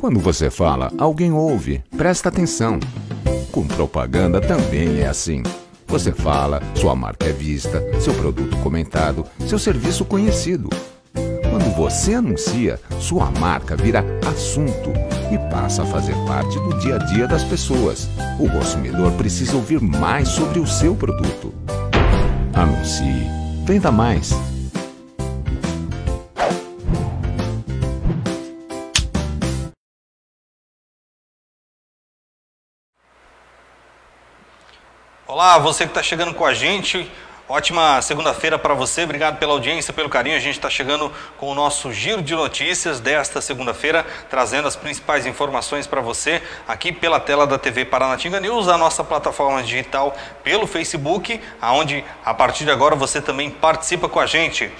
Quando você fala, alguém ouve. Presta atenção. Com propaganda também é assim. Você fala, sua marca é vista, seu produto comentado, seu serviço conhecido. Quando você anuncia, sua marca vira assunto e passa a fazer parte do dia a dia das pessoas. O consumidor precisa ouvir mais sobre o seu produto. Anuncie. Venda mais. Olá, você que está chegando com a gente, ótima segunda-feira para você, obrigado pela audiência, pelo carinho. A gente está chegando com o nosso giro de notícias desta segunda-feira, trazendo as principais informações para você aqui pela tela da TV Paranatinga News, a nossa plataforma digital pelo Facebook, aonde a partir de agora você também participa com a gente.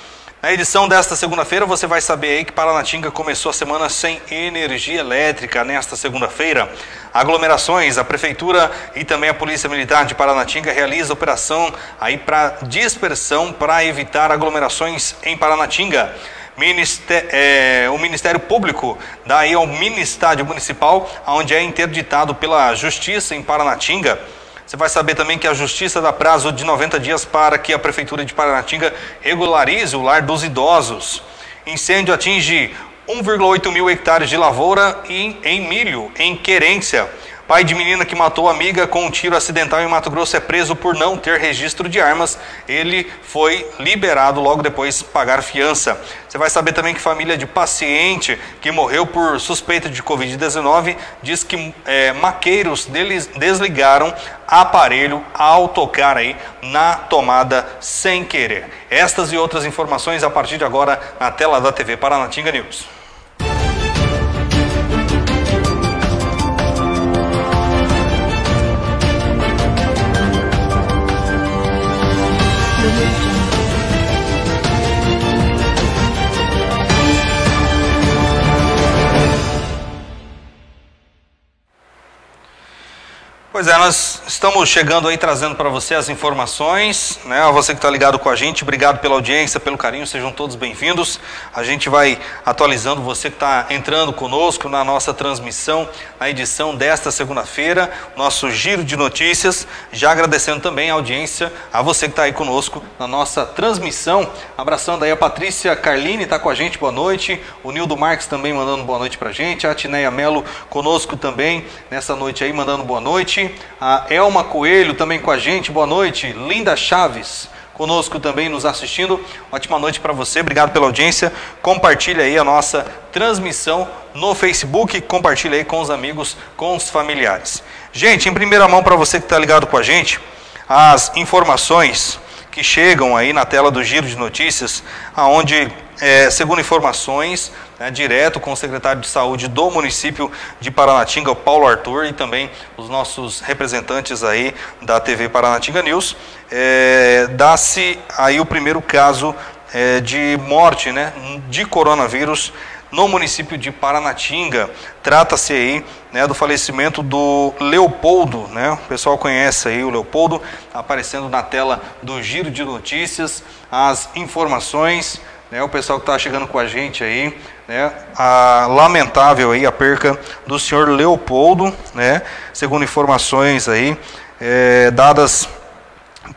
Na edição desta segunda-feira, você vai saber aí que Paranatinga começou a semana sem energia elétrica nesta segunda-feira. Aglomerações, a Prefeitura e também a Polícia Militar de Paranatinga realiza operação aí para dispersão para evitar aglomerações em Paranatinga. Ministério, é, o Ministério Público dá ao Ministério Municipal, onde é interditado pela Justiça em Paranatinga. Você vai saber também que a Justiça dá prazo de 90 dias para que a Prefeitura de Paranatinga regularize o lar dos idosos. Incêndio atinge 1,8 mil hectares de lavoura em, em milho, em querência. Pai de menina que matou amiga com um tiro acidental em Mato Grosso é preso por não ter registro de armas. Ele foi liberado logo depois pagar fiança. Você vai saber também que família de paciente que morreu por suspeita de Covid-19 diz que é, maqueiros deles desligaram aparelho ao tocar aí na tomada sem querer. Estas e outras informações a partir de agora na tela da TV Paranatinga News. Pois é, nós estamos chegando aí trazendo para você as informações, né? A você que está ligado com a gente, obrigado pela audiência, pelo carinho, sejam todos bem-vindos. A gente vai atualizando você que está entrando conosco na nossa transmissão, na edição desta segunda-feira, nosso giro de notícias. Já agradecendo também a audiência, a você que está aí conosco na nossa transmissão. Abraçando aí a Patrícia Carline, está com a gente, boa noite. O Nildo Marques também mandando boa noite para a gente. A Tineia Melo conosco também nessa noite aí, mandando boa noite. A Elma Coelho também com a gente, boa noite. Linda Chaves conosco também nos assistindo. Ótima noite para você, obrigado pela audiência. Compartilhe aí a nossa transmissão no Facebook, compartilhe aí com os amigos, com os familiares. Gente, em primeira mão para você que está ligado com a gente, as informações que chegam aí na tela do Giro de Notícias, aonde, é, segundo informações, né, direto com o secretário de Saúde do município de Paranatinga, o Paulo Arthur, e também os nossos representantes aí da TV Paranatinga News, é, dá-se aí o primeiro caso é, de morte né, de coronavírus no município de Paranatinga. Trata-se aí né, do falecimento do Leopoldo, né? O pessoal conhece aí o Leopoldo, aparecendo na tela do Giro de Notícias, as informações, né? O pessoal que está chegando com a gente aí, né? A lamentável aí a perca do senhor Leopoldo, né? Segundo informações aí é, dadas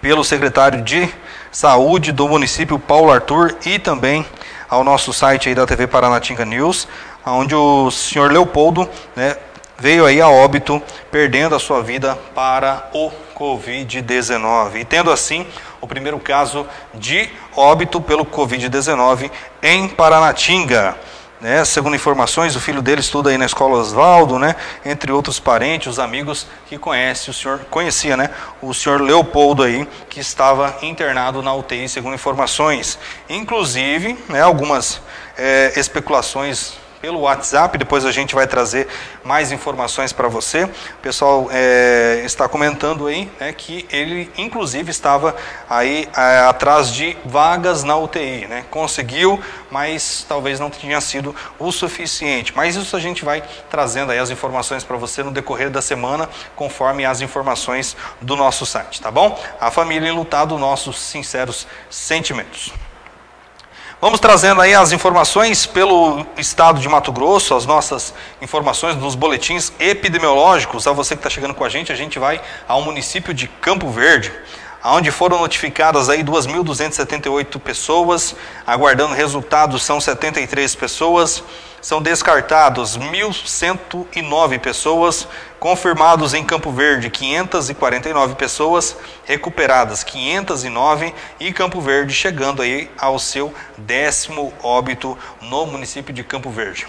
pelo secretário de Saúde do município Paulo Arthur e também ao nosso site aí da TV Paranatinga News, onde o senhor Leopoldo né, veio aí a óbito, perdendo a sua vida para o Covid-19. E tendo assim o primeiro caso de óbito pelo Covid-19 em Paranatinga. Né? Segundo informações, o filho dele estuda aí na escola Oswaldo, né? entre outros parentes, os amigos que conhece o senhor, conhecia né? o senhor Leopoldo aí, que estava internado na UTI, segundo informações. Inclusive, né, algumas é, especulações pelo WhatsApp, depois a gente vai trazer mais informações para você. O pessoal é, está comentando aí né, que ele, inclusive, estava aí é, atrás de vagas na UTI. Né? Conseguiu, mas talvez não tenha sido o suficiente. Mas isso a gente vai trazendo aí as informações para você no decorrer da semana, conforme as informações do nosso site, tá bom? A família enlutada, nossos sinceros sentimentos. Vamos trazendo aí as informações pelo estado de Mato Grosso, as nossas informações nos boletins epidemiológicos. A você que está chegando com a gente, a gente vai ao município de Campo Verde, onde foram notificadas aí 2.278 pessoas, aguardando resultados são 73 pessoas são descartados 1.109 pessoas, confirmados em Campo Verde 549 pessoas, recuperadas 509 e Campo Verde chegando aí ao seu décimo óbito no município de Campo Verde.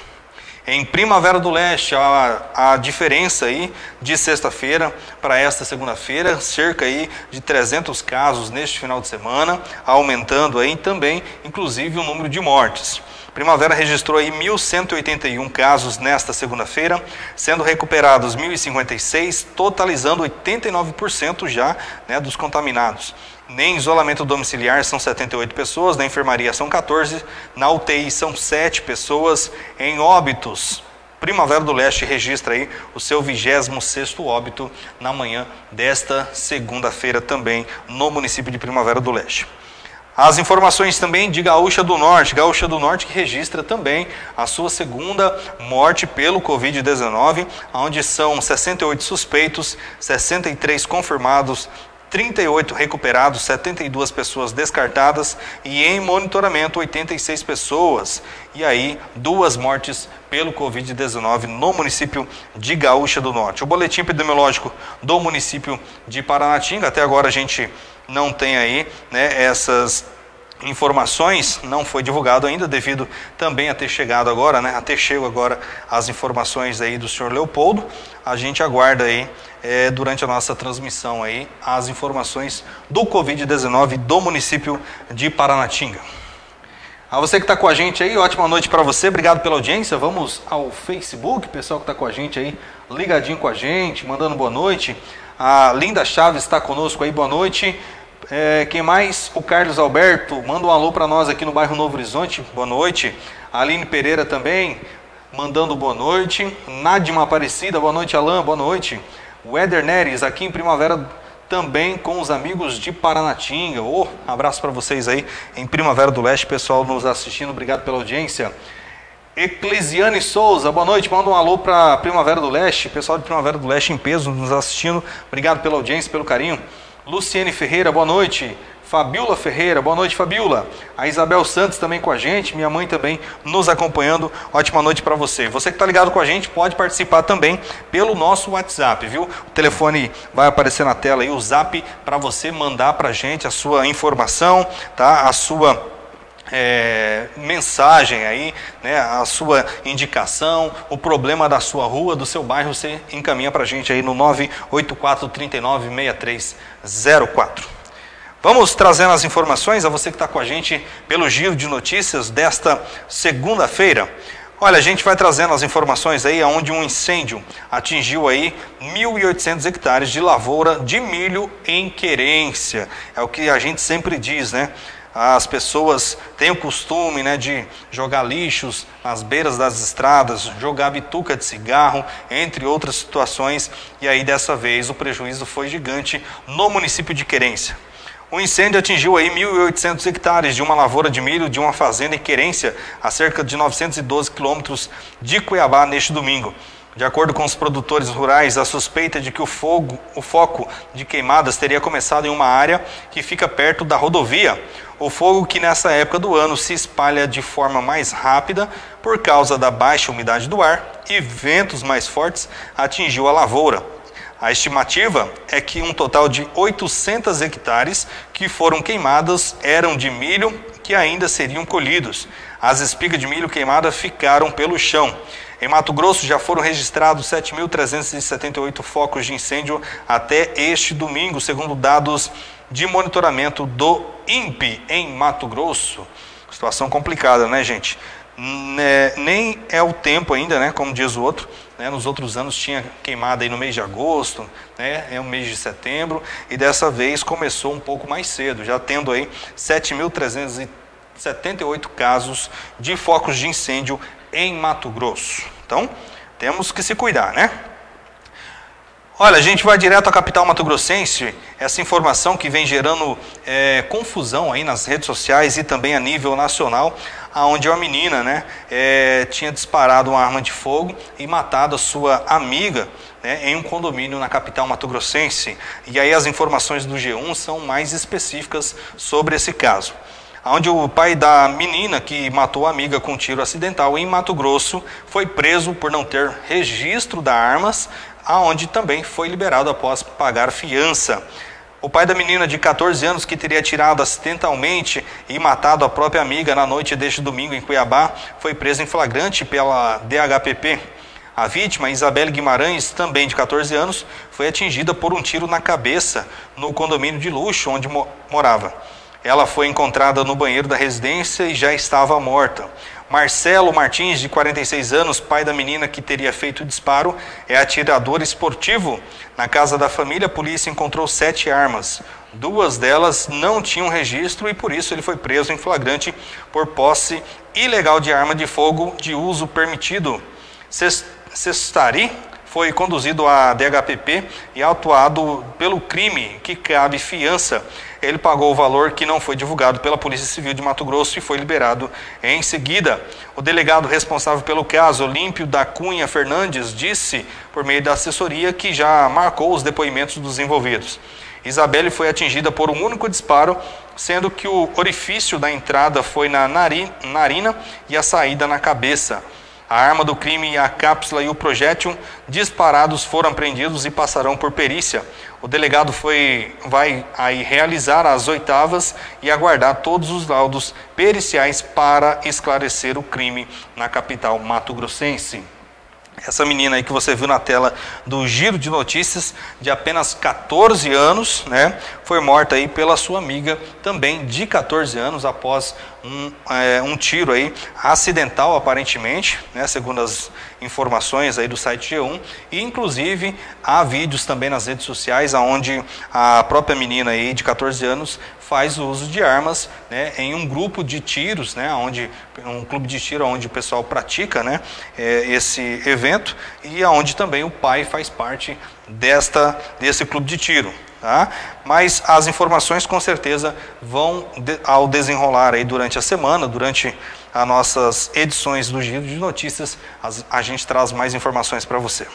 Em Primavera do Leste, a, a diferença aí de sexta-feira para esta segunda-feira, cerca aí de 300 casos neste final de semana, aumentando aí também, inclusive, o número de mortes. Primavera registrou aí 1.181 casos nesta segunda-feira, sendo recuperados 1.056, totalizando 89% já né, dos contaminados. Nem isolamento domiciliar são 78 pessoas, na enfermaria são 14, na UTI são 7 pessoas, em óbitos. Primavera do Leste registra aí o seu 26º óbito na manhã desta segunda-feira também no município de Primavera do Leste. As informações também de Gaúcha do Norte, Gaúcha do Norte que registra também a sua segunda morte pelo Covid-19, onde são 68 suspeitos, 63 confirmados, 38 recuperados, 72 pessoas descartadas e em monitoramento 86 pessoas. E aí, duas mortes pelo Covid-19 no município de Gaúcha do Norte. O boletim epidemiológico do município de Paranatinga, até agora a gente não tem aí né, essas informações, não foi divulgado ainda, devido também a ter chegado agora, né, a ter chego agora as informações aí do senhor Leopoldo. A gente aguarda aí, é, durante a nossa transmissão aí, as informações do Covid-19 do município de Paranatinga. A você que está com a gente aí, ótima noite para você, obrigado pela audiência. Vamos ao Facebook, pessoal que está com a gente aí, ligadinho com a gente, mandando boa noite. A Linda Chaves está conosco aí, boa noite. É, quem mais? O Carlos Alberto, manda um alô para nós aqui no bairro Novo Horizonte, boa noite. A Aline Pereira também, mandando boa noite. Nádia Aparecida, boa noite, Alain, boa noite. O Éder Neres, aqui em Primavera, também com os amigos de Paranatinga. Oh, abraço para vocês aí em Primavera do Leste, pessoal nos assistindo, obrigado pela audiência. Eclesiane Souza, boa noite, manda um alô para Primavera do Leste, pessoal de Primavera do Leste em peso nos assistindo, obrigado pela audiência, pelo carinho. Luciene Ferreira, boa noite. Fabiola Ferreira, boa noite, Fabiola. A Isabel Santos também com a gente, minha mãe também nos acompanhando. Ótima noite para você. Você que está ligado com a gente pode participar também pelo nosso WhatsApp, viu? O telefone vai aparecer na tela aí, o zap para você mandar para a gente a sua informação, tá? A sua é, mensagem aí, né, a sua indicação, o problema da sua rua, do seu bairro, você encaminha para a gente aí no 984 39 6304. Vamos trazendo as informações a você que está com a gente pelo giro de notícias desta segunda-feira. Olha, a gente vai trazendo as informações aí onde um incêndio atingiu aí 1.800 hectares de lavoura de milho em querência. É o que a gente sempre diz, né? As pessoas têm o costume né, de jogar lixos nas beiras das estradas, jogar bituca de cigarro, entre outras situações, e aí dessa vez o prejuízo foi gigante no município de Querência. O incêndio atingiu aí 1.800 hectares de uma lavoura de milho de uma fazenda em Querência, a cerca de 912 quilômetros de Cuiabá, neste domingo. De acordo com os produtores rurais, a suspeita de que o fogo, o foco de queimadas teria começado em uma área que fica perto da rodovia. O fogo que nessa época do ano se espalha de forma mais rápida por causa da baixa umidade do ar e ventos mais fortes atingiu a lavoura. A estimativa é que um total de 800 hectares que foram queimadas eram de milho que ainda seriam colhidos. As espigas de milho queimada ficaram pelo chão. Em Mato Grosso já foram registrados 7.378 focos de incêndio até este domingo, segundo dados de monitoramento do INPE em Mato Grosso. Situação complicada, né, gente? Né, nem é o tempo ainda, né, como diz o outro. Né, nos outros anos tinha queimada aí no mês de agosto, né, é o mês de setembro, e dessa vez começou um pouco mais cedo, já tendo aí 7.378 casos de focos de incêndio em Mato Grosso. Então, temos que se cuidar, né? Olha, a gente vai direto à capital mato-grossense. Essa informação que vem gerando é, confusão aí nas redes sociais e também a nível nacional, aonde uma menina, né, é, tinha disparado uma arma de fogo e matado a sua amiga né, em um condomínio na capital mato-grossense. E aí as informações do G1 são mais específicas sobre esse caso onde o pai da menina que matou a amiga com um tiro acidental em Mato Grosso foi preso por não ter registro da armas, aonde também foi liberado após pagar fiança. O pai da menina de 14 anos que teria atirado acidentalmente e matado a própria amiga na noite deste domingo em Cuiabá foi preso em flagrante pela DHPP. A vítima, Isabelle Guimarães, também de 14 anos, foi atingida por um tiro na cabeça no condomínio de luxo onde morava. Ela foi encontrada no banheiro da residência e já estava morta. Marcelo Martins, de 46 anos, pai da menina que teria feito o disparo, é atirador esportivo. Na casa da família, a polícia encontrou sete armas. Duas delas não tinham registro e por isso ele foi preso em flagrante por posse ilegal de arma de fogo de uso permitido. Sestari foi conduzido à DHPP e autuado pelo crime que cabe fiança ele pagou o valor que não foi divulgado pela Polícia Civil de Mato Grosso e foi liberado em seguida. O delegado responsável pelo caso, Olímpio da Cunha Fernandes, disse, por meio da assessoria, que já marcou os depoimentos dos envolvidos. Isabelle foi atingida por um único disparo, sendo que o orifício da entrada foi na narina e a saída na cabeça. A arma do crime, a cápsula e o projétil disparados foram apreendidos e passarão por perícia. O delegado foi, vai aí realizar as oitavas e aguardar todos os laudos periciais para esclarecer o crime na capital mato-grossense. Essa menina aí que você viu na tela do Giro de Notícias, de apenas 14 anos, né, foi morta aí pela sua amiga, também de 14 anos, após um, é, um tiro aí acidental, aparentemente, né, segundo as informações aí do site G1, e inclusive há vídeos também nas redes sociais, onde a própria menina aí de 14 anos faz o uso de armas né, em um grupo de tiros, né, onde, um clube de tiro onde o pessoal pratica né, é, esse evento e onde também o pai faz parte desta, desse clube de tiro. Tá? Mas as informações com certeza vão ao desenrolar aí durante a semana, durante as nossas edições do Giro de Notícias, as, a gente traz mais informações para você.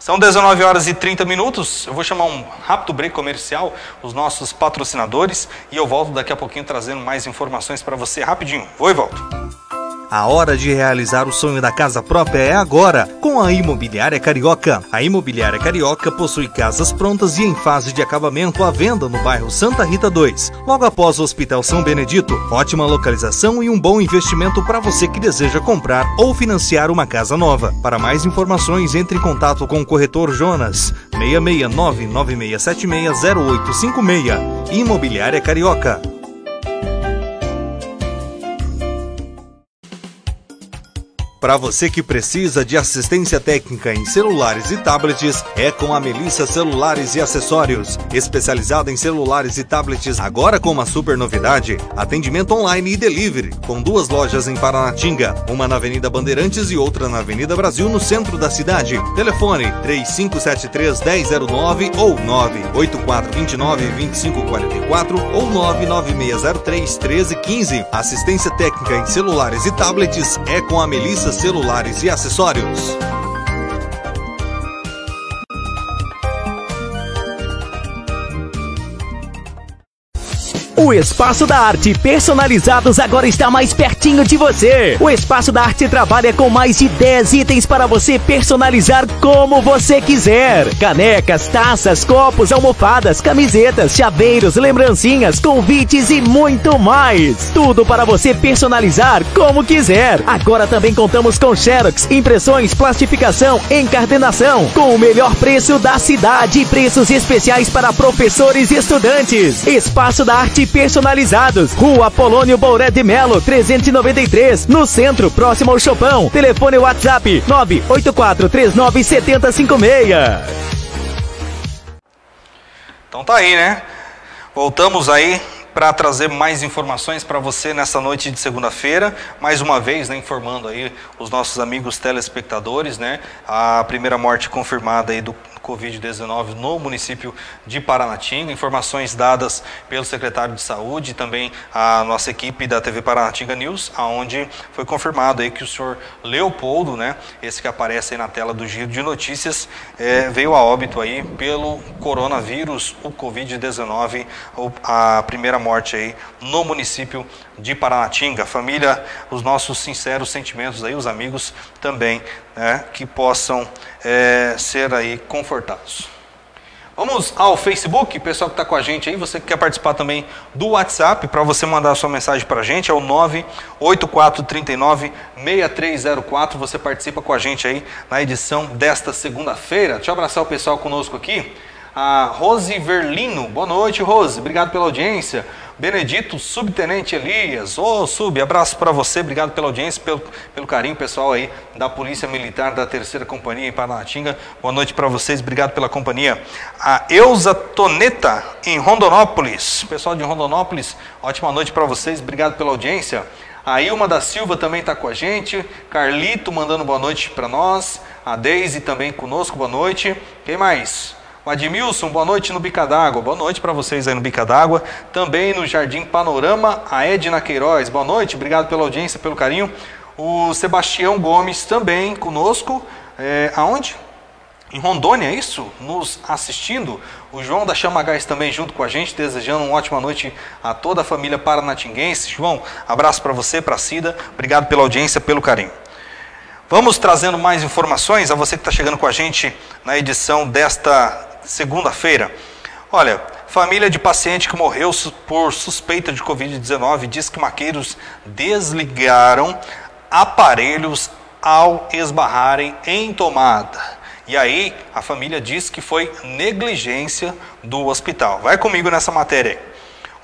São 19 horas e 30 minutos. Eu vou chamar um rápido break comercial, os nossos patrocinadores, e eu volto daqui a pouquinho trazendo mais informações para você rapidinho. Vou e volto. A hora de realizar o sonho da casa própria é agora, com a Imobiliária Carioca. A Imobiliária Carioca possui casas prontas e em fase de acabamento à venda no bairro Santa Rita 2, logo após o Hospital São Benedito. Ótima localização e um bom investimento para você que deseja comprar ou financiar uma casa nova. Para mais informações, entre em contato com o corretor Jonas, 669 9676 0856. Imobiliária Carioca. Para você que precisa de assistência técnica em celulares e tablets, é com a Melissa Celulares e Acessórios, especializada em celulares e tablets, agora com uma super novidade: atendimento online e delivery, com duas lojas em Paranatinga, uma na Avenida Bandeirantes e outra na Avenida Brasil, no centro da cidade. Telefone 3573 1009 ou 98429 2544 ou 99603 1315. Assistência técnica em celulares e tablets é com a Melissa celulares e acessórios. O Espaço da Arte Personalizados agora está mais pertinho de você. O Espaço da Arte trabalha com mais de 10 itens para você personalizar como você quiser: canecas, taças, copos, almofadas, camisetas, chaveiros, lembrancinhas, convites e muito mais. Tudo para você personalizar como quiser. Agora também contamos com Xerox, impressões, plastificação, encardenação, com o melhor preço da cidade e preços especiais para professores e estudantes. Espaço da Arte personalizados. Rua Polônio Bouré de Melo, 393, no centro, próximo ao Chopão. Telefone WhatsApp 984397056. Então tá aí, né? Voltamos aí para trazer mais informações para você nessa noite de segunda-feira. Mais uma vez, né, informando aí os nossos amigos telespectadores, né? A primeira morte confirmada aí do Covid-19 no município de Paranatinga. Informações dadas pelo secretário de Saúde e também a nossa equipe da TV Paranatinga News, aonde foi confirmado aí que o senhor Leopoldo, né, esse que aparece aí na tela do giro de notícias, é, veio a óbito aí pelo coronavírus, o Covid-19, a primeira morte aí no município de Paranatinga. Família, os nossos sinceros sentimentos aí, os amigos também, né, que possam é, ser aí confortados. Vamos ao Facebook, pessoal que está com a gente aí, você que quer participar também do WhatsApp, para você mandar a sua mensagem para a gente, é o 98439-6304, você participa com a gente aí na edição desta segunda-feira. Deixa eu abraçar o pessoal conosco aqui a Rose Verlino. Boa noite, Rose. Obrigado pela audiência. Benedito, subtenente Elias. Ô, oh, sub, abraço para você. Obrigado pela audiência, pelo, pelo carinho, pessoal aí da Polícia Militar da Terceira Companhia em Paranatinga. Boa noite para vocês. Obrigado pela companhia. A Eusa Toneta em Rondonópolis. Pessoal de Rondonópolis, ótima noite para vocês. Obrigado pela audiência. A Ilma da Silva também está com a gente. Carlito mandando boa noite para nós. A Deise também conosco, boa noite. Quem mais? O Admilson, boa noite no Bica d'Água. Boa noite para vocês aí no Bica d'Água. Também no Jardim Panorama, a Edna Queiroz. Boa noite, obrigado pela audiência, pelo carinho. O Sebastião Gomes também conosco. É, aonde? Em Rondônia, é isso? Nos assistindo. O João da Chama Gás também junto com a gente, desejando uma ótima noite a toda a família paranatinguense. João, abraço para você, para Cida. Obrigado pela audiência, pelo carinho. Vamos trazendo mais informações a você que está chegando com a gente na edição desta segunda-feira. Olha, família de paciente que morreu por suspeita de Covid-19 diz que maqueiros desligaram aparelhos ao esbarrarem em tomada. E aí a família diz que foi negligência do hospital. Vai comigo nessa matéria.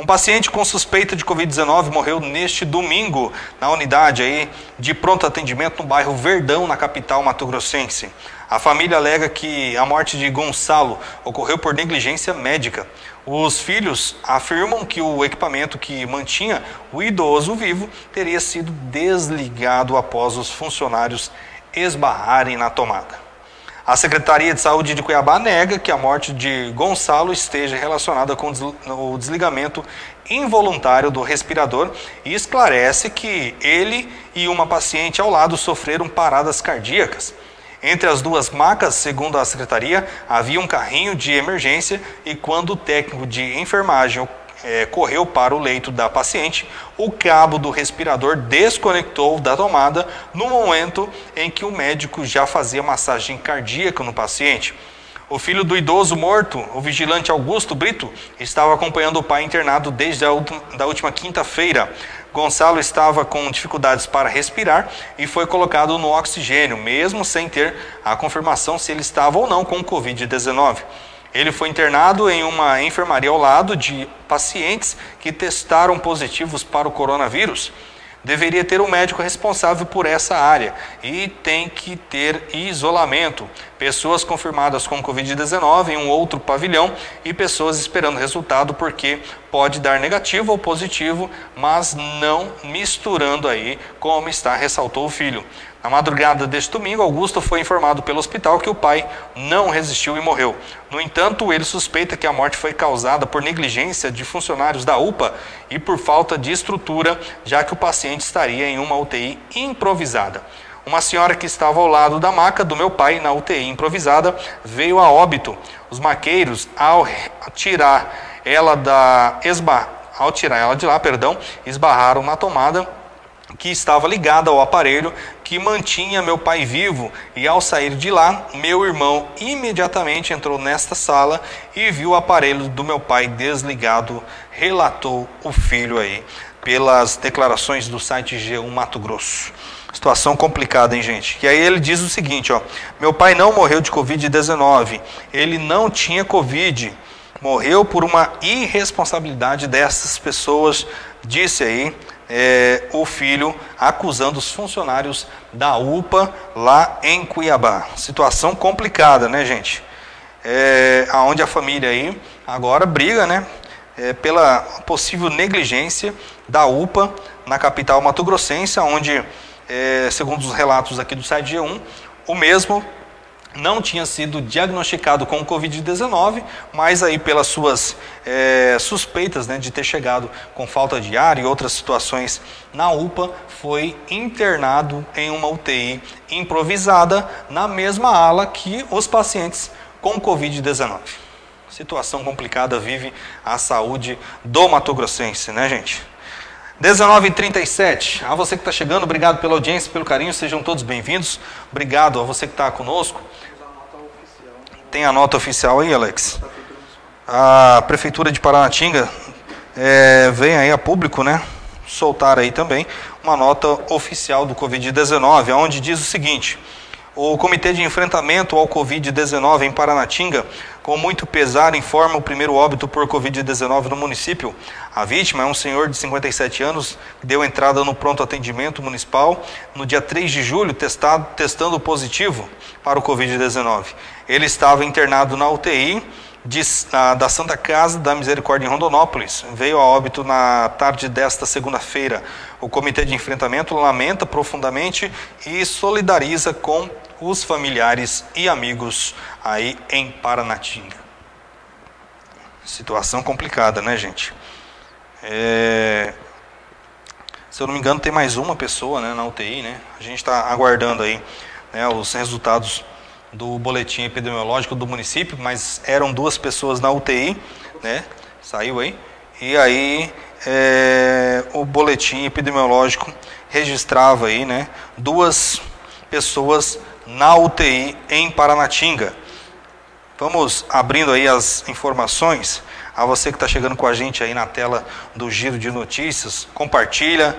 Um paciente com suspeita de Covid-19 morreu neste domingo na unidade aí de pronto atendimento no bairro Verdão, na capital mato-grossense. A família alega que a morte de Gonçalo ocorreu por negligência médica. Os filhos afirmam que o equipamento que mantinha o idoso vivo teria sido desligado após os funcionários esbarrarem na tomada. A Secretaria de Saúde de Cuiabá nega que a morte de Gonçalo esteja relacionada com o desligamento involuntário do respirador e esclarece que ele e uma paciente ao lado sofreram paradas cardíacas. Entre as duas macas, segundo a secretaria, havia um carrinho de emergência e quando o técnico de enfermagem é, correu para o leito da paciente, o cabo do respirador desconectou da tomada no momento em que o médico já fazia massagem cardíaca no paciente. O filho do idoso morto, o vigilante Augusto Brito, estava acompanhando o pai internado desde a última quinta-feira. Gonçalo estava com dificuldades para respirar e foi colocado no oxigênio, mesmo sem ter a confirmação se ele estava ou não com Covid-19. Ele foi internado em uma enfermaria ao lado de pacientes que testaram positivos para o coronavírus deveria ter um médico responsável por essa área e tem que ter isolamento. Pessoas confirmadas com Covid-19 em um outro pavilhão e pessoas esperando resultado porque pode dar negativo ou positivo, mas não misturando aí, como está, ressaltou o filho. Na madrugada deste domingo, Augusto foi informado pelo hospital que o pai não resistiu e morreu. No entanto, ele suspeita que a morte foi causada por negligência de funcionários da UPA e por falta de estrutura, já que o paciente estaria em uma UTI improvisada. Uma senhora que estava ao lado da maca do meu pai na UTI improvisada veio a óbito. Os maqueiros, ao tirar ela da esba, ao tirar ela de lá, perdão, esbarraram na tomada que estava ligada ao aparelho que mantinha meu pai vivo, e ao sair de lá, meu irmão imediatamente entrou nesta sala e viu o aparelho do meu pai desligado, relatou o filho aí, pelas declarações do site G1 Mato Grosso. Situação complicada, hein, gente? E aí ele diz o seguinte, ó: Meu pai não morreu de COVID-19. Ele não tinha COVID. Morreu por uma irresponsabilidade dessas pessoas, disse aí é, o filho acusando os funcionários da UPA lá em Cuiabá. Situação complicada, né, gente? É, aonde a família aí agora briga, né, é, pela possível negligência da UPA na capital mato-grossense, onde, é, segundo os relatos aqui do site G1, o mesmo não tinha sido diagnosticado com Covid-19, mas aí pelas suas é, suspeitas né, de ter chegado com falta de ar e outras situações na UPA, foi internado em uma UTI improvisada na mesma ala que os pacientes com Covid-19. Situação complicada vive a saúde do Mato Grossense, né, gente? 19h37. A você que está chegando, obrigado pela audiência, pelo carinho, sejam todos bem-vindos. Obrigado a você que está conosco. Tem a nota oficial aí, Alex? A Prefeitura de Paranatinga é, vem aí a público, né? Soltar aí também uma nota oficial do Covid-19, onde diz o seguinte. O Comitê de Enfrentamento ao Covid-19 em Paranatinga, com muito pesar, informa o primeiro óbito por Covid-19 no município. A vítima é um senhor de 57 anos que deu entrada no pronto atendimento municipal no dia 3 de julho, testado, testando positivo para o Covid-19. Ele estava internado na UTI de, na, da Santa Casa da Misericórdia em Rondonópolis. Veio a óbito na tarde desta segunda-feira. O Comitê de Enfrentamento lamenta profundamente e solidariza com os familiares e amigos aí em Paranatinga. Situação complicada, né, gente? É... Se eu não me engano, tem mais uma pessoa né, na UTI, né? A gente está aguardando aí né, os resultados do boletim epidemiológico do município, mas eram duas pessoas na UTI, né? Saiu aí. E aí é, o boletim epidemiológico registrava aí, né? Duas pessoas na UTI em Paranatinga. Vamos abrindo aí as informações. A você que está chegando com a gente aí na tela do Giro de Notícias, compartilha,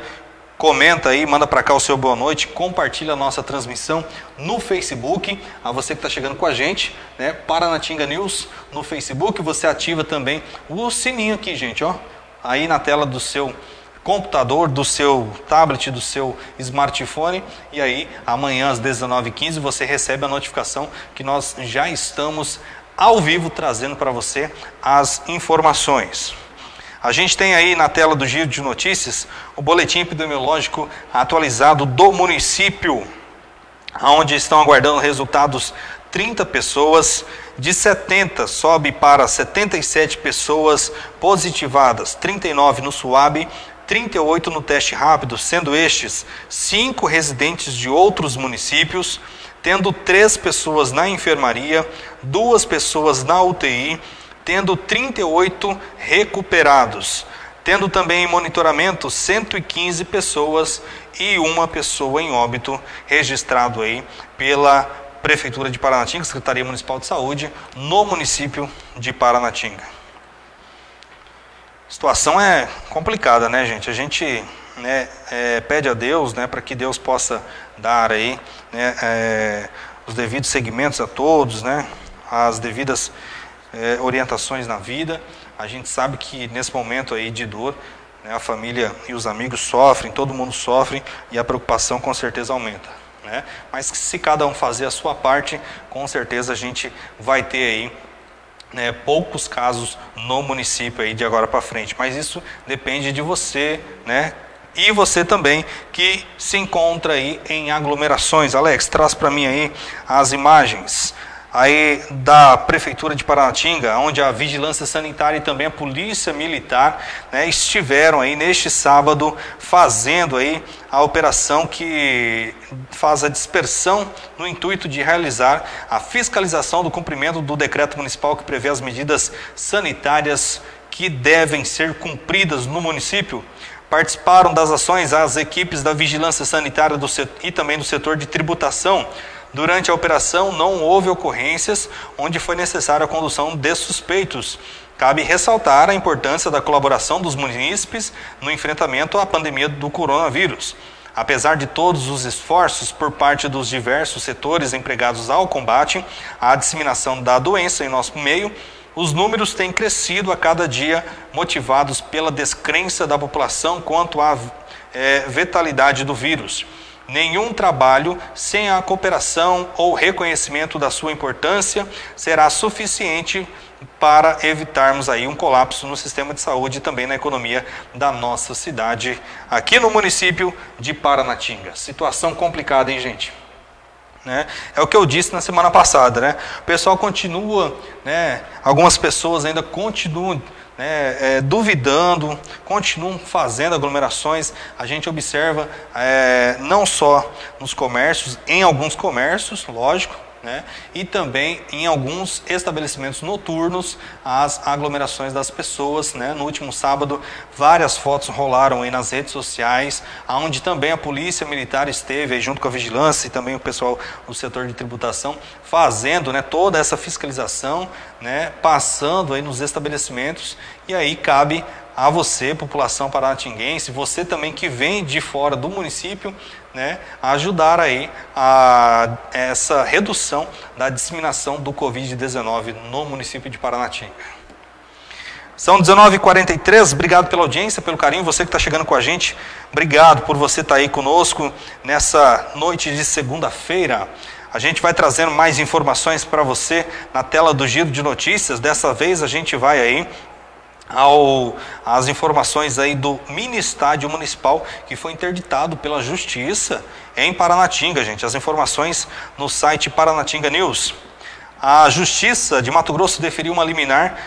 comenta aí, manda para cá o seu boa noite, compartilha a nossa transmissão no Facebook. A você que está chegando com a gente, né? Paranatinga News no Facebook. Você ativa também o sininho aqui, gente, ó. Aí na tela do seu computador, do seu tablet, do seu smartphone. E aí, amanhã às 19h15, você recebe a notificação que nós já estamos ao vivo trazendo para você as informações. A gente tem aí na tela do Giro de Notícias o boletim epidemiológico atualizado do município, onde estão aguardando resultados 30 pessoas, de 70 sobe para 77 pessoas positivadas, 39 no SUAB, 38 no teste rápido, sendo estes cinco residentes de outros municípios, tendo três pessoas na enfermaria, duas pessoas na UTI, tendo 38 recuperados, tendo também em monitoramento 115 pessoas e uma pessoa em óbito registrado aí pela Prefeitura de Paranatinga, Secretaria Municipal de Saúde, no município de Paranatinga. Situação é complicada, né, gente? A gente né, é, pede a Deus, né, para que Deus possa dar aí né, é, os devidos segmentos a todos, né, as devidas é, orientações na vida. A gente sabe que nesse momento aí de dor, né, a família e os amigos sofrem, todo mundo sofre e a preocupação com certeza aumenta. Né? Mas se cada um fazer a sua parte, com certeza a gente vai ter aí né, poucos casos no município aí de agora para frente. Mas isso depende de você, né? E você também que se encontra aí em aglomerações. Alex, traz para mim aí as imagens aí da Prefeitura de Paranatinga, onde a Vigilância Sanitária e também a Polícia Militar né, estiveram aí neste sábado fazendo aí a operação que faz a dispersão no intuito de realizar a fiscalização do cumprimento do decreto municipal que prevê as medidas sanitárias que devem ser cumpridas no município. Participaram das ações as equipes da Vigilância Sanitária do e também do setor de tributação, Durante a operação, não houve ocorrências onde foi necessária a condução de suspeitos. Cabe ressaltar a importância da colaboração dos munícipes no enfrentamento à pandemia do coronavírus. Apesar de todos os esforços por parte dos diversos setores empregados ao combate à disseminação da doença em nosso meio, os números têm crescido a cada dia, motivados pela descrença da população quanto à é, vitalidade do vírus. Nenhum trabalho sem a cooperação ou reconhecimento da sua importância será suficiente para evitarmos aí um colapso no sistema de saúde e também na economia da nossa cidade, aqui no município de Paranatinga. Situação complicada, hein, gente? Né? É o que eu disse na semana passada. Né? O pessoal continua, né? algumas pessoas ainda continuam né, é, duvidando, continuam fazendo aglomerações. A gente observa é, não só nos comércios, em alguns comércios, lógico, né? e também em alguns estabelecimentos noturnos as aglomerações das pessoas. Né? No último sábado, várias fotos rolaram aí nas redes sociais, onde também a polícia militar esteve junto com a vigilância e também o pessoal do setor de tributação fazendo né, toda essa fiscalização, né, passando aí nos estabelecimentos e aí cabe a você, população paranatinguense, você também que vem de fora do município, né, ajudar aí a essa redução da disseminação do Covid-19 no município de Paranatinga. São 19h43, obrigado pela audiência, pelo carinho, você que está chegando com a gente, obrigado por você estar tá aí conosco nessa noite de segunda-feira. A gente vai trazendo mais informações para você na tela do Giro de Notícias, dessa vez a gente vai aí ao, as informações aí do mini estádio municipal que foi interditado pela justiça em Paranatinga, gente. As informações no site Paranatinga News. A Justiça de Mato Grosso deferiu uma liminar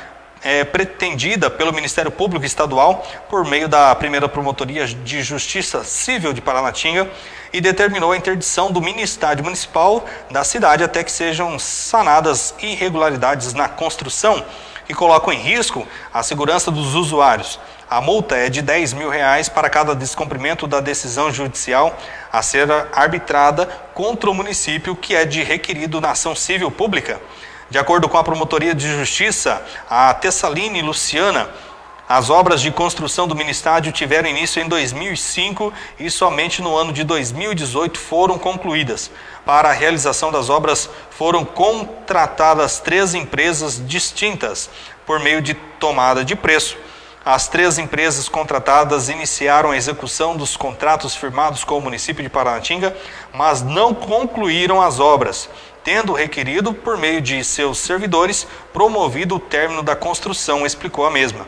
é, pretendida pelo Ministério Público Estadual por meio da primeira Promotoria de Justiça Civil de Paranatinga e determinou a interdição do mini estádio municipal da cidade até que sejam sanadas irregularidades na construção que colocam em risco a segurança dos usuários. A multa é de 10 mil reais para cada descumprimento da decisão judicial a ser arbitrada contra o município que é de requerido na ação civil pública. De acordo com a Promotoria de Justiça, a Tessaline Luciana, as obras de construção do ministério tiveram início em 2005 e somente no ano de 2018 foram concluídas. Para a realização das obras foram contratadas três empresas distintas por meio de tomada de preço. As três empresas contratadas iniciaram a execução dos contratos firmados com o município de Paranatinga, mas não concluíram as obras, tendo requerido, por meio de seus servidores, promovido o término da construção, explicou a mesma.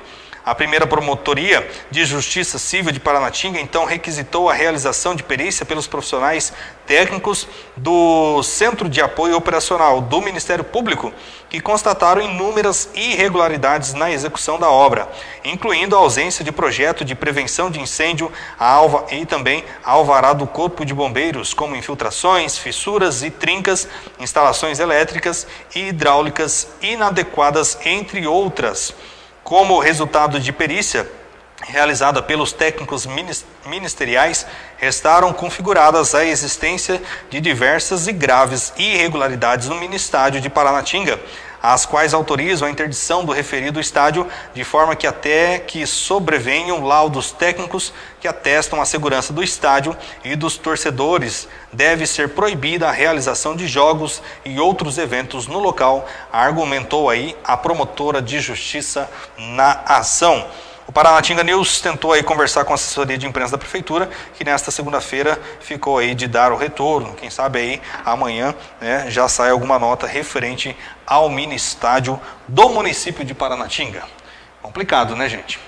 A primeira promotoria de Justiça Civil de Paranatinga então requisitou a realização de perícia pelos profissionais técnicos do Centro de Apoio Operacional do Ministério Público, que constataram inúmeras irregularidades na execução da obra, incluindo a ausência de projeto de prevenção de incêndio a alva, e também a alvará do Corpo de Bombeiros, como infiltrações, fissuras e trincas, instalações elétricas e hidráulicas inadequadas, entre outras. Como resultado de perícia realizada pelos técnicos ministeriais, restaram configuradas a existência de diversas e graves irregularidades no Ministério de Paranatinga, as quais autorizam a interdição do referido estádio, de forma que até que sobrevenham laudos técnicos que atestam a segurança do estádio e dos torcedores, deve ser proibida a realização de jogos e outros eventos no local, argumentou aí a promotora de justiça na ação. O Paranatinga News tentou aí conversar com a assessoria de imprensa da prefeitura, que nesta segunda-feira ficou aí de dar o retorno. Quem sabe aí amanhã né, já sai alguma nota referente ao mini estádio do município de Paranatinga. Complicado, né, gente?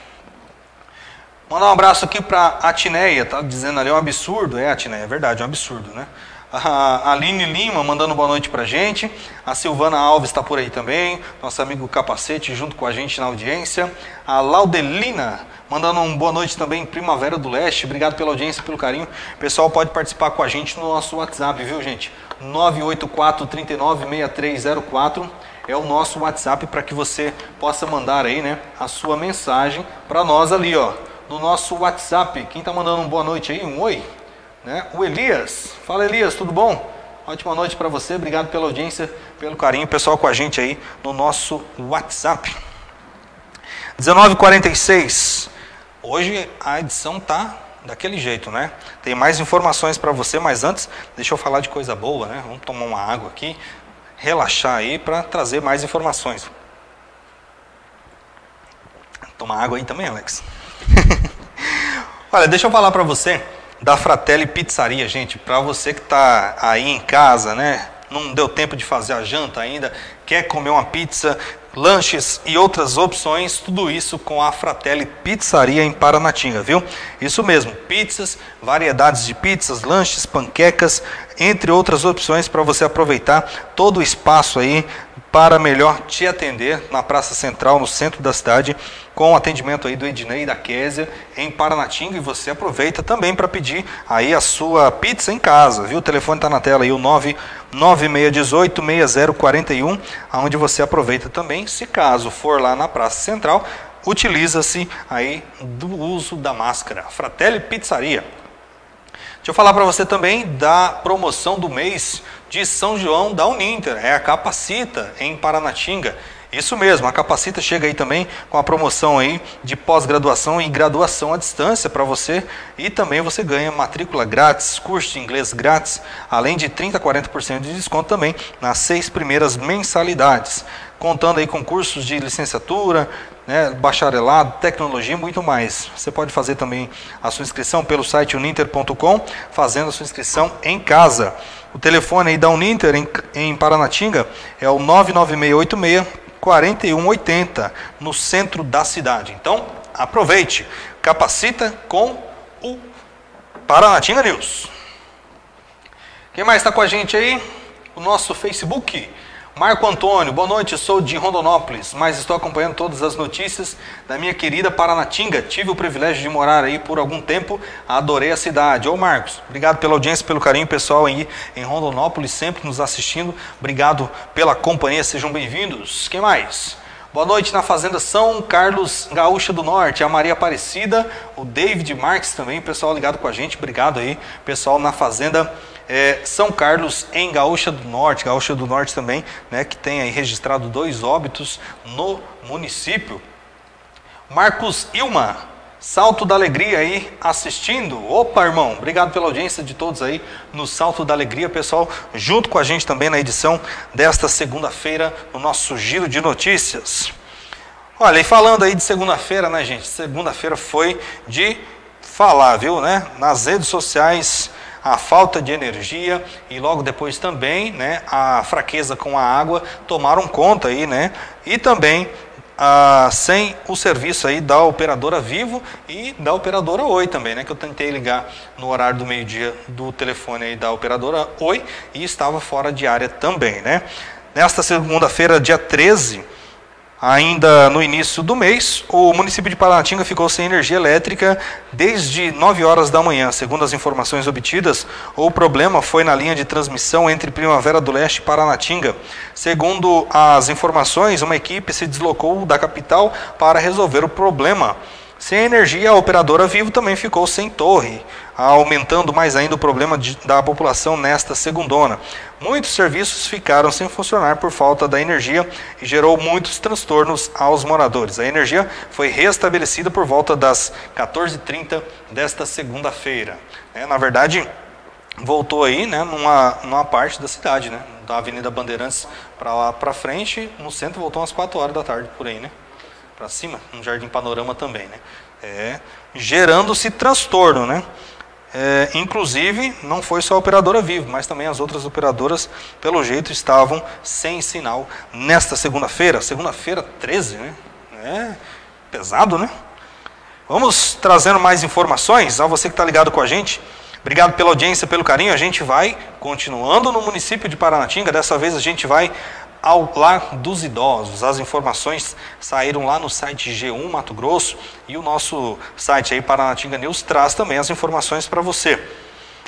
Mandar um abraço aqui para a Tineia, tá dizendo ali é um absurdo, é a Tineia, é verdade, é um absurdo, né? A Aline Lima mandando boa noite pra gente. A Silvana Alves está por aí também. Nosso amigo Capacete junto com a gente na audiência. A Laudelina mandando um boa noite também, Primavera do Leste. Obrigado pela audiência, pelo carinho. Pessoal pode participar com a gente no nosso WhatsApp, viu, gente? 984 396304 é o nosso WhatsApp para que você possa mandar aí, né, a sua mensagem para nós ali, ó, no nosso WhatsApp. Quem está mandando um boa noite aí, um oi? Né? O Elias, fala Elias, tudo bom? Ótima noite para você, obrigado pela audiência, pelo carinho, pessoal com a gente aí no nosso WhatsApp. 19:46. Hoje a edição tá daquele jeito, né? Tem mais informações para você, mas antes, deixa eu falar de coisa boa, né? Vamos tomar uma água aqui, relaxar aí para trazer mais informações. Toma água aí também, Alex. Olha, deixa eu falar para você da Fratelli Pizzaria, gente, para você que está aí em casa, né? Não deu tempo de fazer a janta ainda, quer comer uma pizza lanches e outras opções, tudo isso com a Fratelli Pizzaria em Paranatinga, viu? Isso mesmo, pizzas, variedades de pizzas, lanches, panquecas, entre outras opções para você aproveitar todo o espaço aí para melhor te atender na Praça Central, no centro da cidade, com o atendimento aí do Ednei e da Késia em Paranatinga e você aproveita também para pedir aí a sua pizza em casa, viu? O telefone está na tela aí, o 99618 6041, onde você aproveita também, se caso for lá na Praça Central, utiliza-se aí do uso da máscara. Fratelli Pizzaria. Deixa eu falar para você também da promoção do mês de São João da Uninter, é a Capacita em Paranatinga. Isso mesmo, a Capacita chega aí também com a promoção aí de pós-graduação e graduação à distância para você e também você ganha matrícula grátis, curso de inglês grátis, além de 30 40% de desconto também nas seis primeiras mensalidades, contando aí com cursos de licenciatura, né, bacharelado, tecnologia e muito mais. Você pode fazer também a sua inscrição pelo site uninter.com, fazendo a sua inscrição em casa. O telefone aí da Uninter em, em Paranatinga é o 99686 4180, no centro da cidade. Então, aproveite, capacita com o Paranatinga News. Quem mais está com a gente aí? O nosso Facebook. Marco Antônio, boa noite, sou de Rondonópolis, mas estou acompanhando todas as notícias da minha querida Paranatinga. Tive o privilégio de morar aí por algum tempo, adorei a cidade. Ô Marcos, obrigado pela audiência, pelo carinho pessoal aí em Rondonópolis, sempre nos assistindo. Obrigado pela companhia, sejam bem-vindos. Quem mais? Boa noite na Fazenda São Carlos Gaúcha do Norte, a Maria Aparecida, o David Marques também, pessoal ligado com a gente, obrigado aí, pessoal na Fazenda é, São Carlos, em Gaúcha do Norte, Gaúcha do Norte também, né, que tem aí registrado dois óbitos no município. Marcos Ilma, Salto da Alegria aí assistindo. Opa, irmão, obrigado pela audiência de todos aí no Salto da Alegria, pessoal, junto com a gente também na edição desta segunda-feira, no nosso giro de notícias. Olha, e falando aí de segunda-feira, né, gente? Segunda-feira foi de falar, viu, né? Nas redes sociais, a falta de energia e logo depois também né, a fraqueza com a água tomaram conta aí, né? E também ah, sem o serviço aí da operadora Vivo e da operadora Oi também, né? Que eu tentei ligar no horário do meio-dia do telefone aí da operadora Oi e estava fora de área também, né? Nesta segunda-feira, dia 13, Ainda no início do mês, o município de Paranatinga ficou sem energia elétrica desde 9 horas da manhã. Segundo as informações obtidas, o problema foi na linha de transmissão entre Primavera do Leste e Paranatinga. Segundo as informações, uma equipe se deslocou da capital para resolver o problema. Sem energia, a operadora Vivo também ficou sem torre, aumentando mais ainda o problema de, da população nesta segundona. Muitos serviços ficaram sem funcionar por falta da energia e gerou muitos transtornos aos moradores. A energia foi restabelecida por volta das 14h30 desta segunda-feira. É, na verdade, voltou aí né, numa, numa parte da cidade, né, da Avenida Bandeirantes para lá para frente, no centro voltou às 4 horas da tarde por aí, né? Para cima, um jardim panorama também, né? É, gerando-se transtorno, né? É, inclusive, não foi só a operadora Vivo, mas também as outras operadoras, pelo jeito, estavam sem sinal nesta segunda-feira, segunda-feira 13, né? É pesado, né? Vamos trazendo mais informações a você que está ligado com a gente. Obrigado pela audiência, pelo carinho. A gente vai continuando no município de Paranatinga. Dessa vez a gente vai ao Lar dos Idosos. As informações saíram lá no site G1 Mato Grosso e o nosso site aí Paranatinga News traz também as informações para você.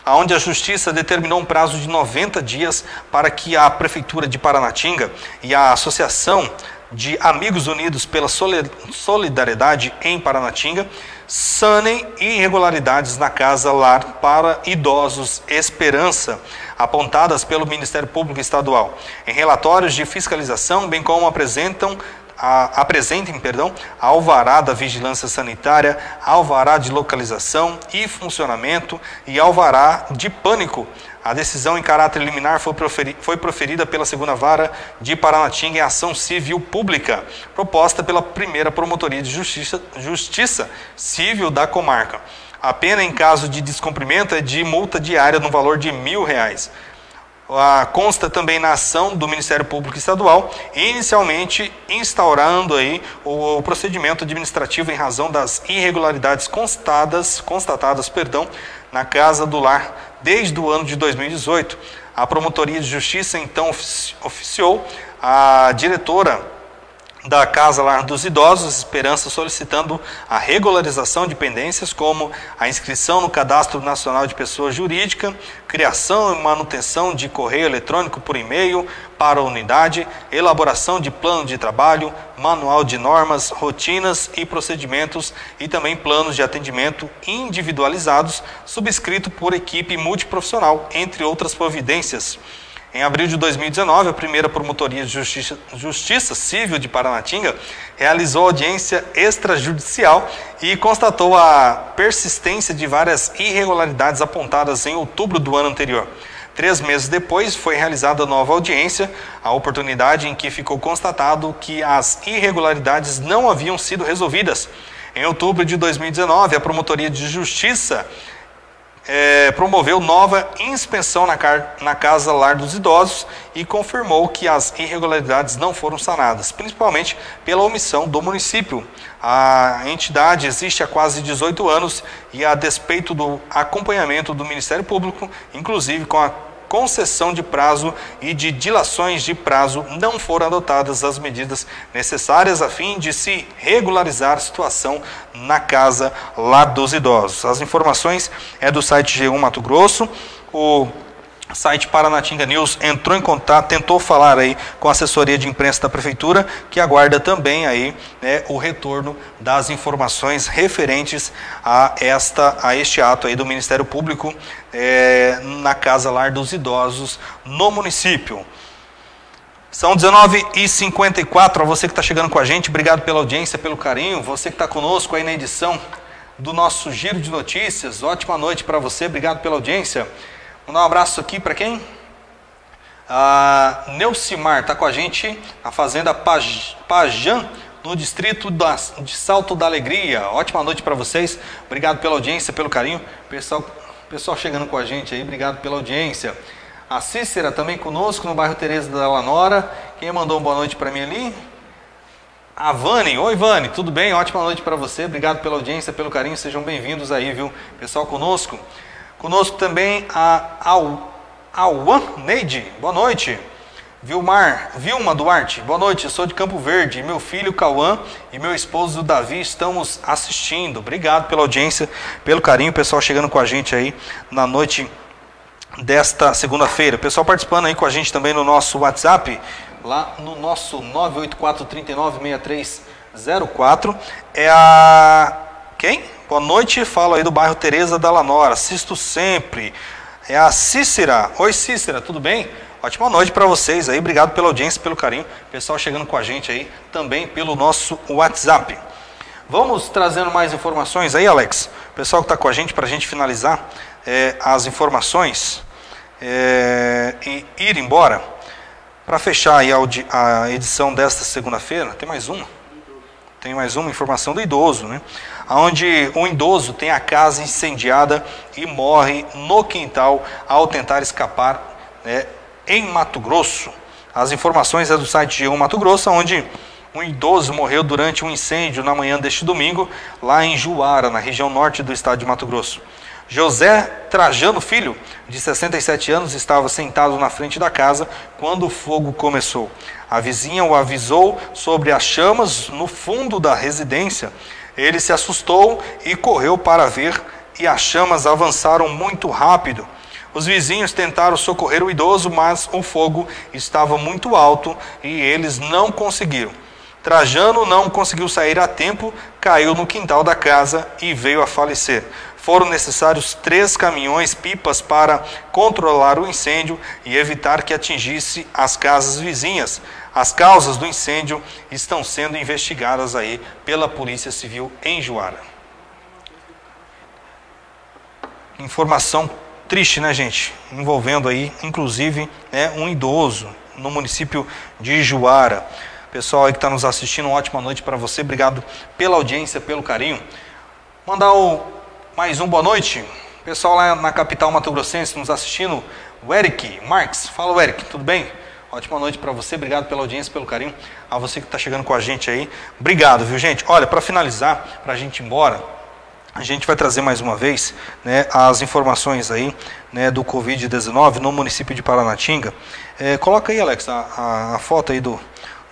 Onde a Justiça determinou um prazo de 90 dias para que a Prefeitura de Paranatinga e a Associação de Amigos Unidos pela Solidariedade em Paranatinga sanem irregularidades na Casa Lar para Idosos Esperança, apontadas pelo Ministério Público Estadual, em relatórios de fiscalização, bem como apresentam a, apresentem perdão, alvará da vigilância sanitária, alvará de localização e funcionamento e alvará de pânico a decisão em caráter liminar foi, proferi foi proferida pela segunda vara de Paranatinga em ação civil pública, proposta pela primeira promotoria de justiça, justiça civil da comarca. A pena em caso de descumprimento é de multa diária no valor de mil reais. ah, consta também na ação do Ministério Público Estadual, inicialmente instaurando aí o, o procedimento administrativo em razão das irregularidades constadas, constatadas perdão, na Casa do Lar desde o ano de 2018. A Promotoria de Justiça então oficiou a diretora da Casa Lar dos Idosos, Esperança, solicitando a regularização de pendências como a inscrição no Cadastro Nacional de Pessoa Jurídica, criação e manutenção de correio eletrônico por e-mail para a unidade, elaboração de plano de trabalho, manual de normas, rotinas e procedimentos e também planos de atendimento individualizados, subscrito por equipe multiprofissional, entre outras providências. Em abril de 2019, a primeira Promotoria de Justiça, Justiça, Civil de Paranatinga realizou audiência extrajudicial e constatou a persistência de várias irregularidades apontadas em outubro do ano anterior. Três meses depois, foi realizada nova audiência, a oportunidade em que ficou constatado que as irregularidades não haviam sido resolvidas. Em outubro de 2019, a Promotoria de Justiça é, promoveu nova inspeção na, na Casa Lar dos Idosos e confirmou que as irregularidades não foram sanadas, principalmente pela omissão do município. A entidade existe há quase 18 anos e, a despeito do acompanhamento do Ministério Público, inclusive com a concessão de prazo e de dilações de prazo, não foram adotadas as medidas necessárias a fim de se regularizar a situação na casa lá dos idosos. As informações é do site G1 Mato Grosso. O site Paranatinga News entrou em contato, tentou falar aí com a assessoria de imprensa da prefeitura, que aguarda também aí né, o retorno das informações referentes a esta a este ato aí do Ministério Público é, na Casa Lar dos Idosos no município. São 19h54, a você que está chegando com a gente, obrigado pela audiência, pelo carinho, você que está conosco aí na edição do nosso Giro de Notícias, ótima noite para você, obrigado pela audiência. Mandar um abraço aqui para quem? A Neucimar está com a gente na Fazenda Paj, Pajan, no distrito da, de Salto da Alegria. Ótima noite para vocês. Obrigado pela audiência, pelo carinho. Pessoal, pessoal chegando com a gente aí, obrigado pela audiência. A Cícera também conosco no bairro Tereza da Lanora. Quem mandou uma boa noite para mim ali? A Vani. Oi, Vani, tudo bem? Ótima noite para você. Obrigado pela audiência, pelo carinho. Sejam bem-vindos aí, viu? Pessoal conosco. Conosco também a Auan Neide, boa noite. Vilmar, Vilma Duarte, boa noite, eu sou de Campo Verde, meu filho Cauã e meu esposo Davi estamos assistindo. Obrigado pela audiência, pelo carinho, pessoal chegando com a gente aí na noite desta segunda-feira. Pessoal participando aí com a gente também no nosso WhatsApp, lá no nosso 984396304. É a quem? Boa noite, falo aí do bairro Tereza da Lanora. Assisto sempre. É a Cícera. Oi, Cícera, tudo bem? Ótima noite para vocês aí. Obrigado pela audiência, pelo carinho. Pessoal chegando com a gente aí também pelo nosso WhatsApp. Vamos trazendo mais informações aí, Alex. Pessoal que está com a gente para a gente finalizar é, as informações é, e ir embora. Para fechar aí a, a edição desta segunda-feira, tem mais uma. Tem mais uma informação do idoso, né? Onde um idoso tem a casa incendiada e morre no quintal ao tentar escapar né, em Mato Grosso. As informações é do site G1 Mato Grosso, onde um idoso morreu durante um incêndio na manhã deste domingo, lá em Juara, na região norte do estado de Mato Grosso. José Trajano Filho, de 67 anos, estava sentado na frente da casa quando o fogo começou. A vizinha o avisou sobre as chamas no fundo da residência ele se assustou e correu para ver, e as chamas avançaram muito rápido. Os vizinhos tentaram socorrer o idoso, mas o fogo estava muito alto e eles não conseguiram. Trajano não conseguiu sair a tempo, caiu no quintal da casa e veio a falecer. Foram necessários três caminhões pipas para controlar o incêndio e evitar que atingisse as casas vizinhas. As causas do incêndio estão sendo investigadas aí pela Polícia Civil em Juara. Informação triste, né, gente? Envolvendo aí, inclusive, né, um idoso no município de Juara. Pessoal aí que está nos assistindo, uma ótima noite para você. Obrigado pela audiência, pelo carinho. Mandar o, mais um boa noite. Pessoal lá na capital Mato Grossense nos assistindo, o Eric Marques. Fala, Eric, tudo bem? Ótima noite para você, obrigado pela audiência, pelo carinho. A você que está chegando com a gente aí, obrigado, viu, gente? Olha, para finalizar, para a gente ir embora, a gente vai trazer mais uma vez né, as informações aí né, do Covid-19 no município de Paranatinga. É, coloca aí, Alex, a, a, a foto aí do,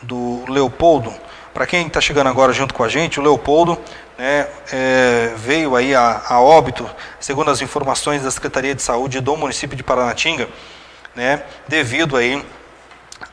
do Leopoldo. Para quem está chegando agora junto com a gente, o Leopoldo né, é, veio aí a, a, óbito, segundo as informações da Secretaria de Saúde do município de Paranatinga, né, devido aí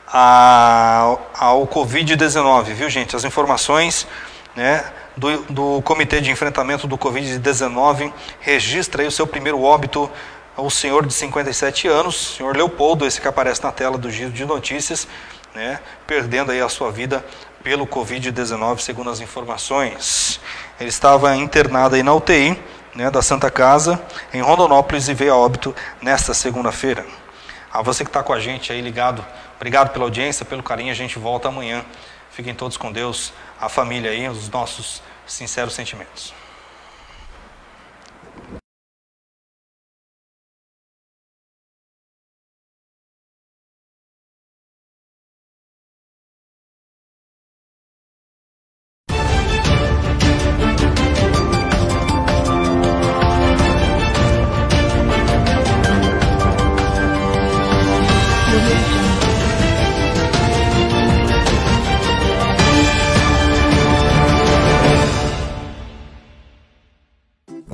a, ao Covid-19, viu gente? As informações né, do, do Comitê de Enfrentamento do Covid-19 registra aí o seu primeiro óbito o senhor de 57 anos, senhor Leopoldo, esse que aparece na tela do giro de notícias, né, perdendo aí a sua vida pelo Covid-19, segundo as informações. Ele estava internado aí na UTI né, da Santa Casa, em Rondonópolis, e veio a óbito nesta segunda-feira. A você que está com a gente aí ligado, obrigado pela audiência, pelo carinho, a gente volta amanhã. Fiquem todos com Deus, a família aí, os nossos sinceros sentimentos.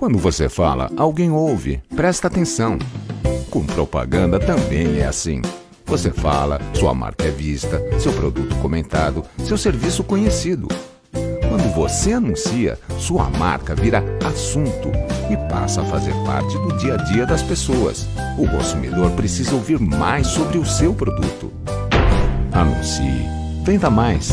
Quando você fala, alguém ouve. Presta atenção. Com propaganda também é assim. Você fala, sua marca é vista, seu produto comentado, seu serviço conhecido. Quando você anuncia, sua marca vira assunto e passa a fazer parte do dia a dia das pessoas. O consumidor precisa ouvir mais sobre o seu produto. Anuncie. Venda mais.